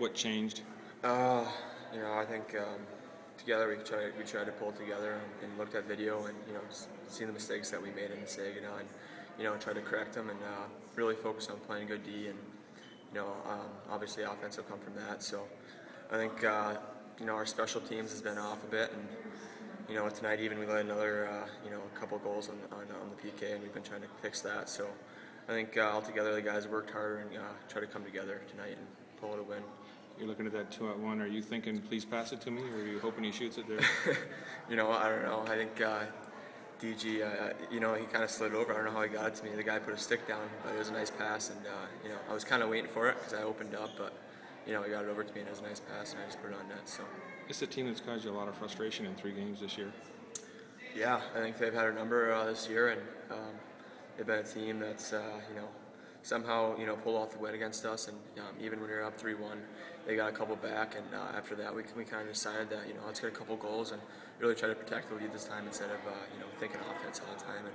what changed? Uh, you know, I think um, together we tried we tried to pull together and, and looked at video and you know seen the mistakes that we made in Saginaw and you know tried to correct them and uh, really focus on playing good D and you know um, obviously offense will come from that. So I think uh, you know our special teams has been off a bit and you know tonight even we let another uh, you know a couple goals on, on on the PK and we've been trying to fix that. So I think uh, altogether the guys worked harder and uh, tried to come together tonight and pull it a win. You're looking at that two at one. Are you thinking, please pass it to me, or are you hoping he shoots it there? you know, I don't know. I think uh, DG, uh, you know, he kind of slid over. I don't know how he got it to me. The guy put a stick down, but it was a nice pass, and uh, you know, I was kind of waiting for it because I opened up, but you know, he got it over to me, and it was a nice pass, and I just put it on net. So, it's a team that's caused you a lot of frustration in three games this year. yeah, I think they've had a number uh, this year, and um, they've been a team that's uh, you know somehow you know pulled off the win against us, and um, even when we were up three one, they got a couple back, and uh, after that we, we kind of decided that you know let's get a couple goals and really try to protect the lead this time instead of uh, you know thinking offense all the time, and